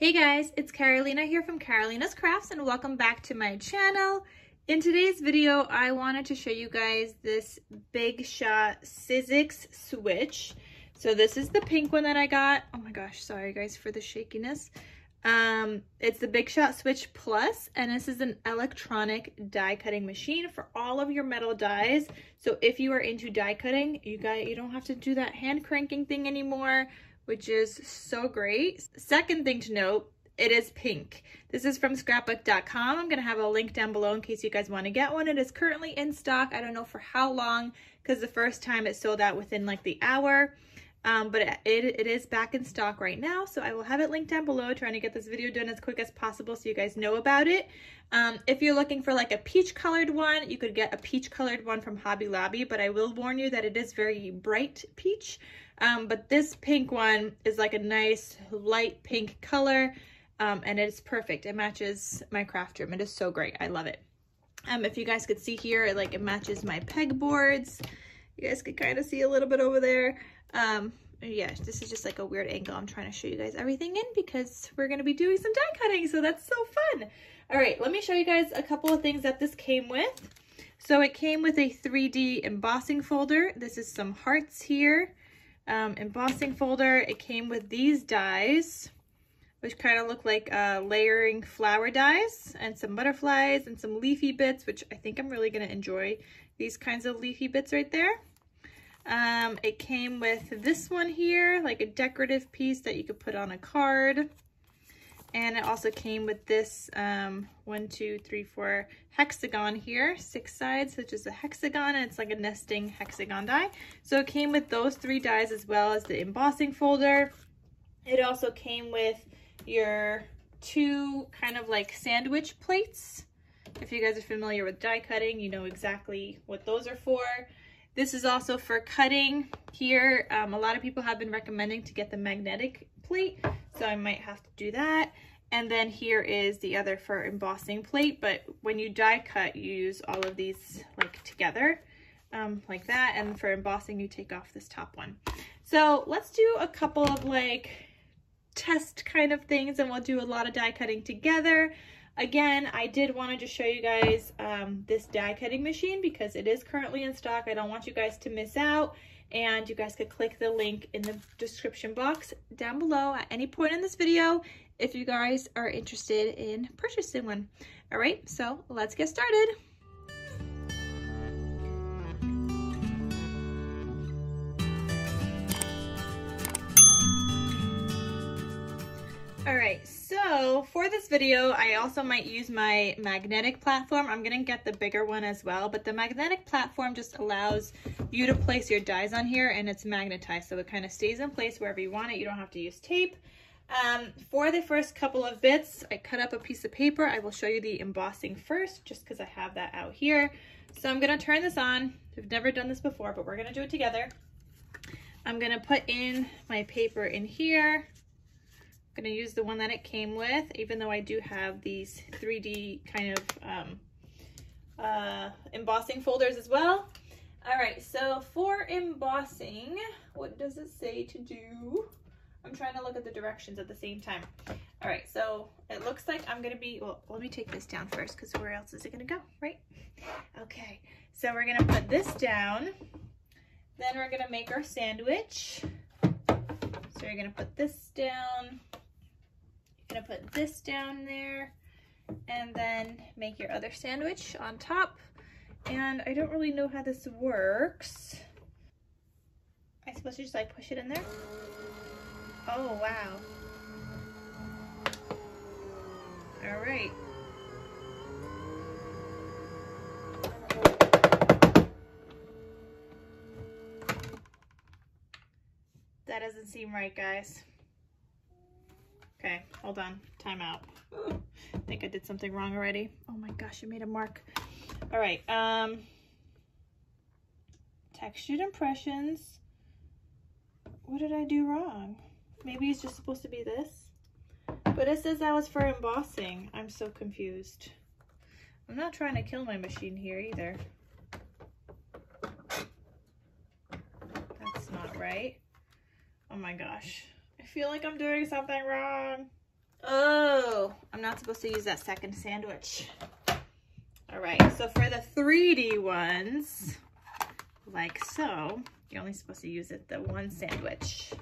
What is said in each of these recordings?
Hey guys, it's Karolina here from Karolina's Krafts and welcome back to my channel. In today's video, I wanted to show you guys this Big Shot Sizzix switch. So this is the pink one that I got. Oh my gosh, sorry guys for the shakiness. Um, it's the Big Shot Switch Plus, and this is an electronic die cutting machine for all of your metal dies. So if you are into die cutting, you got you don't have to do that hand cranking thing anymore which is so great. Second thing to note, it is pink. This is from scrapbook.com. I'm going to have a link down below in case you guys want to get one. It is currently in stock. I don't know for how long because the first time it sold out within like the hour. Um, but it, it is back in stock right now. So I will have it linked down below trying to get this video done as quick as possible so you guys know about it. Um, if you're looking for like a peach colored one, you could get a peach colored one from Hobby Lobby, but I will warn you that it is very bright peach. Um, but this pink one is like a nice light pink color um, and it's perfect. It matches my craft room. It is so great. I love it. Um, if you guys could see here, it, like it matches my pegboards. You guys could kind of see a little bit over there. Um, yeah, this is just like a weird angle. I'm trying to show you guys everything in because we're going to be doing some die cutting. So that's so fun. All right, let me show you guys a couple of things that this came with. So it came with a 3D embossing folder. This is some hearts here um, embossing folder. It came with these dies, which kind of look like uh, layering flower dies and some butterflies and some leafy bits, which I think I'm really going to enjoy these kinds of leafy bits right there. Um, it came with this one here, like a decorative piece that you could put on a card. And it also came with this um, one, two, three, four hexagon here, six sides, which is a hexagon, and it's like a nesting hexagon die. So it came with those three dies as well as the embossing folder. It also came with your two kind of like sandwich plates. If you guys are familiar with die cutting, you know exactly what those are for. This is also for cutting here. Um, a lot of people have been recommending to get the magnetic plate so I might have to do that. And then here is the other for embossing plate, but when you die cut, you use all of these like together, um, like that. And for embossing, you take off this top one. So let's do a couple of like test kind of things and we'll do a lot of die cutting together. Again, I did want to just show you guys um, this die cutting machine because it is currently in stock. I don't want you guys to miss out and you guys could click the link in the description box down below at any point in this video if you guys are interested in purchasing one. All right, so let's get started. All right, so for this video, I also might use my magnetic platform. I'm gonna get the bigger one as well, but the magnetic platform just allows you to place your dies on here and it's magnetized, so it kind of stays in place wherever you want it. You don't have to use tape. Um, for the first couple of bits, I cut up a piece of paper. I will show you the embossing first, just because I have that out here. So I'm gonna turn this on. We've never done this before, but we're gonna do it together. I'm gonna put in my paper in here gonna use the one that it came with, even though I do have these 3D kind of um, uh, embossing folders as well. All right, so for embossing, what does it say to do? I'm trying to look at the directions at the same time. All right, so it looks like I'm gonna be, well, let me take this down first because where else is it gonna go, right? Okay, so we're gonna put this down. Then we're gonna make our sandwich. So you're gonna put this down gonna put this down there and then make your other sandwich on top. And I don't really know how this works. I suppose you just like push it in there. Oh, wow. All right. That doesn't seem right, guys. Okay, hold on. Time out. I think I did something wrong already. Oh my gosh, I made a mark. All right. Um, textured impressions. What did I do wrong? Maybe it's just supposed to be this. But it says that was for embossing. I'm so confused. I'm not trying to kill my machine here either. That's not right. Oh my gosh feel like I'm doing something wrong. Oh, I'm not supposed to use that second sandwich. All right, so for the 3D ones, like so, you're only supposed to use it the one sandwich.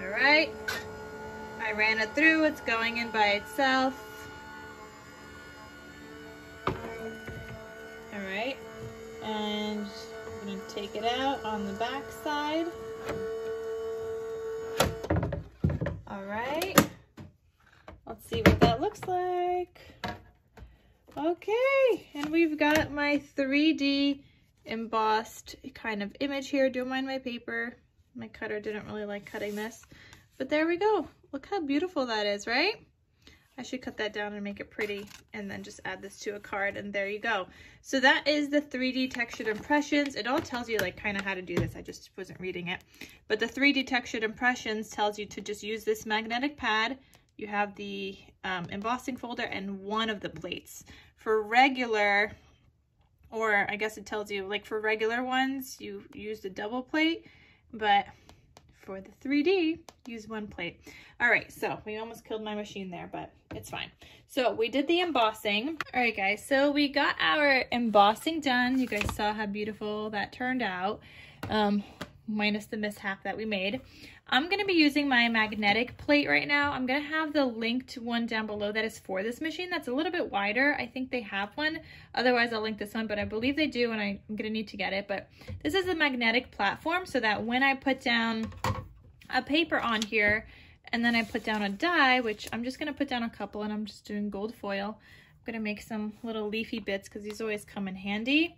All right, I ran it through, it's going in by itself. Take it out on the back side. All right, let's see what that looks like. Okay, and we've got my 3D embossed kind of image here. Don't mind my paper. My cutter didn't really like cutting this, but there we go. Look how beautiful that is, right? I should cut that down and make it pretty and then just add this to a card and there you go. So that is the 3D textured impressions. It all tells you like kind of how to do this. I just wasn't reading it. But the 3D textured impressions tells you to just use this magnetic pad. You have the um, embossing folder and one of the plates. For regular, or I guess it tells you like for regular ones, you use the double plate but for the 3D, use one plate. All right, so we almost killed my machine there, but it's fine. So we did the embossing. All right, guys, so we got our embossing done. You guys saw how beautiful that turned out, um, minus the mishap that we made. I'm to be using my magnetic plate right now. I'm to have the linked one down below that is for this machine. That's a little bit wider. I think they have one. Otherwise, I'll link this one, but I believe they do, and I'm to need to get it. But this is a magnetic platform so that when I put down a paper on here, and then I put down a die, which I'm just to put down a couple, and I'm just doing gold foil. I'm to make some little leafy bits because these always come in handy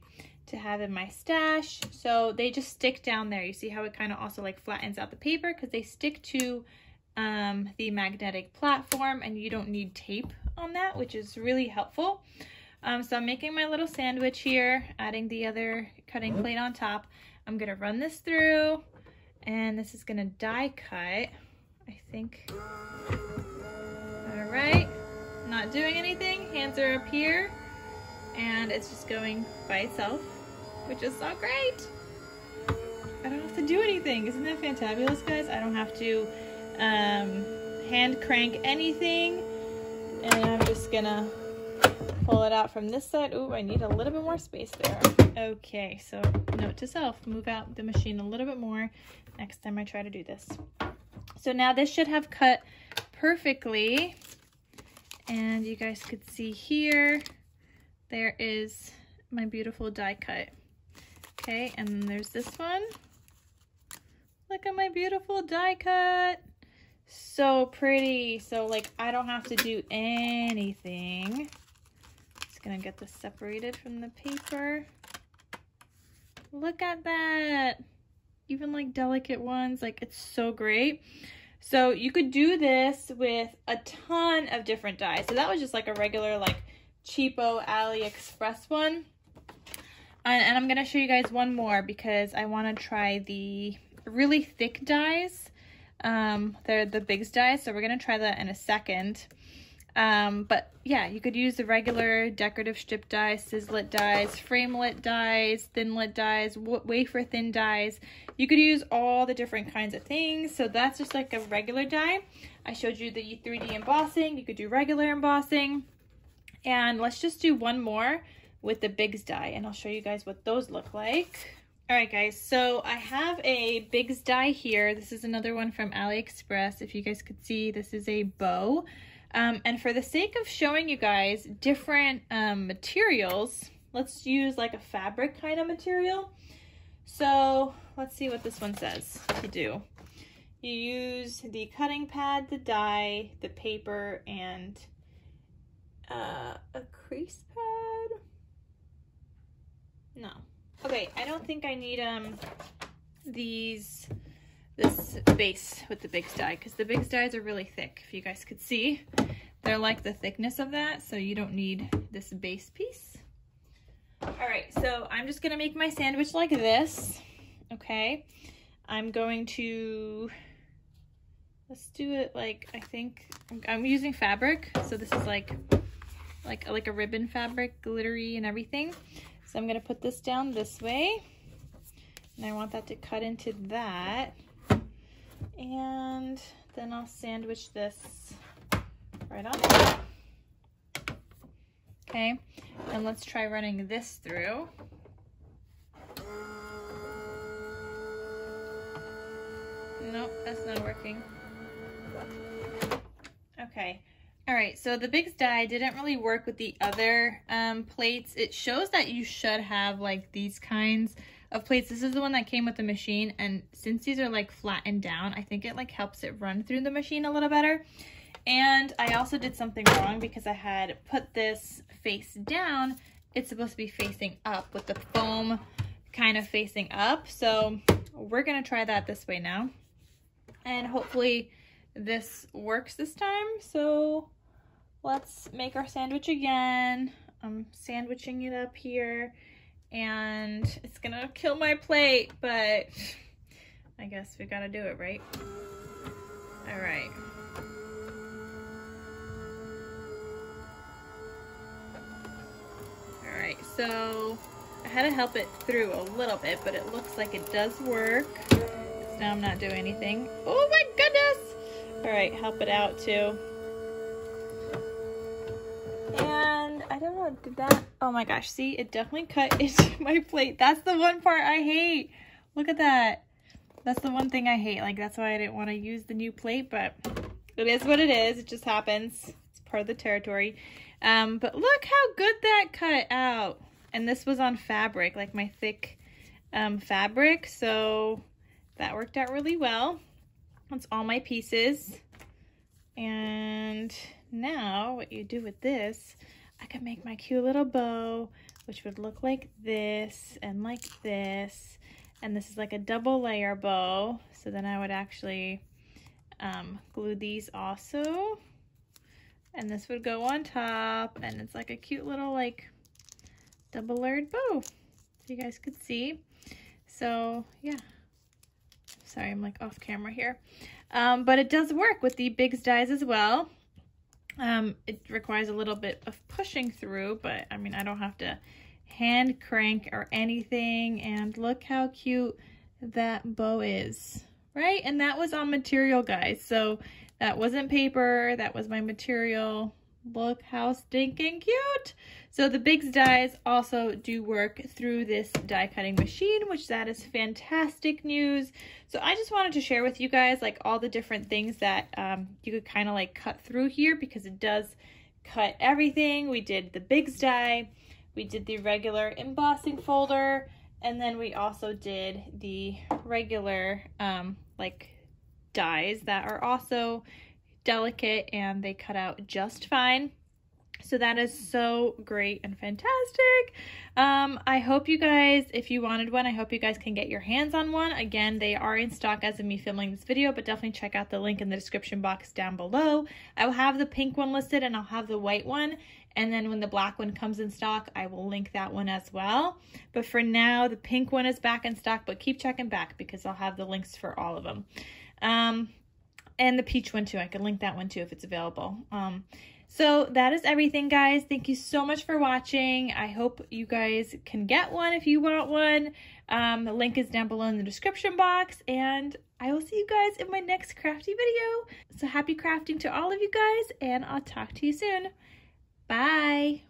to have in my stash. So they just stick down there. You see how it kind of also like flattens out the paper because they stick to um, the magnetic platform and you don't need tape on that, which is really helpful. Um, so I'm making my little sandwich here, adding the other cutting plate on top. I'm gonna run this through and this is gonna die cut, I think. All right, not doing anything, hands are up here and it's just going by itself which is so great. I don't have to do anything. Isn't that fantabulous, guys? I don't have to um, hand crank anything. And I'm just gonna pull it out from this side. Ooh, I need a little bit more space there. Okay, so note to self, move out the machine a little bit more next time I try to do this. So now this should have cut perfectly. And you guys could see here, there is my beautiful die cut. Okay, and then there's this one. Look at my beautiful die cut. So pretty. So like I don't have to do anything. Just gonna get this separated from the paper. Look at that. Even like delicate ones, like it's so great. So you could do this with a ton of different dies. So that was just like a regular like cheapo AliExpress one. And, and I'm going to show you guys one more because I want to try the really thick dies. Um, they're the Bigz dies, so we're going to try that in a second. Um, but yeah, you could use the regular decorative strip dies, Sizzlit dies, framelit dies, thinlit dies, wafer thin dies. You could use all the different kinds of things. So that's just like a regular die. I showed you the 3D embossing. You could do regular embossing. And let's just do one more with the Bigz die and I'll show you guys what those look like. All right guys, so I have a Bigz die here. This is another one from AliExpress. If you guys could see, this is a bow. Um, and for the sake of showing you guys different um, materials, let's use like a fabric kind of material. So let's see what this one says to do. You use the cutting pad, the die, the paper, and uh, a crease pad. No. Okay, I don't think I need um these this base with the big die because the big dies are really thick. If you guys could see, they're like the thickness of that, so you don't need this base piece. All right, so I'm just gonna make my sandwich like this, okay? I'm going to, let's do it like, I think, I'm using fabric, so this is like, like, like a ribbon fabric, glittery and everything. So I'm gonna put this down this way. And I want that to cut into that. And then I'll sandwich this right on. Okay, and let's try running this through. Nope, that's not working. Okay. All right, so the Bigz die didn't really work with the other um, plates. It shows that you should have like these kinds of plates. This is the one that came with the machine, and since these are like flattened down, I think it like helps it run through the machine a little better. And I also did something wrong because I had put this face down. It's supposed to be facing up with the foam kind of facing up. So we're gonna try that this way now. And hopefully this works this time. So let's make our sandwich again. I'm sandwiching it up here and it's gonna kill my plate, but I guess we gotta do it, right? All right. All right, so I had to help it through a little bit, but it looks like it does work. Now I'm not doing anything. Oh my goodness! All right, help it out too. Don't know, did that, oh my gosh, see, it definitely cut into my plate. That's the one part I hate. Look at that. That's the one thing I hate. Like, that's why I didn't want to use the new plate, but it is what it is. It just happens. It's part of the territory. Um, but look how good that cut out. And this was on fabric, like my thick um, fabric. So that worked out really well. That's all my pieces. And now what you do with this, I could make my cute little bow, which would look like this and like this. And this is like a double layer bow. So then I would actually um, glue these also. And this would go on top and it's like a cute little like double layered bow. So you guys could see. So yeah, sorry, I'm like off camera here. Um, but it does work with the Bigz dies as well. Um, it requires a little bit of pushing through, but I mean, I don't have to hand crank or anything. And look how cute that bow is, right? And that was on material, guys. So that wasn't paper. That was my material. Look how stinking cute. So the Bigz dies also do work through this die cutting machine, which that is fantastic news. So I just wanted to share with you guys like all the different things that um, you could kind of like cut through here because it does cut everything. We did the Bigz die, we did the regular embossing folder, and then we also did the regular um, like dies that are also delicate and they cut out just fine. So that is so great and fantastic. Um, I hope you guys, if you wanted one, I hope you guys can get your hands on one. Again, they are in stock as of me filming this video, but definitely check out the link in the description box down below. I will have the pink one listed and I'll have the white one. And then when the black one comes in stock, I will link that one as well. But for now, the pink one is back in stock, but keep checking back because I'll have the links for all of them. Um, and the peach one too. I can link that one too if it's available. Um, so that is everything, guys. Thank you so much for watching. I hope you guys can get one if you want one. Um, the link is down below in the description box. And I will see you guys in my next crafty video. So happy crafting to all of you guys, and I'll talk to you soon. Bye.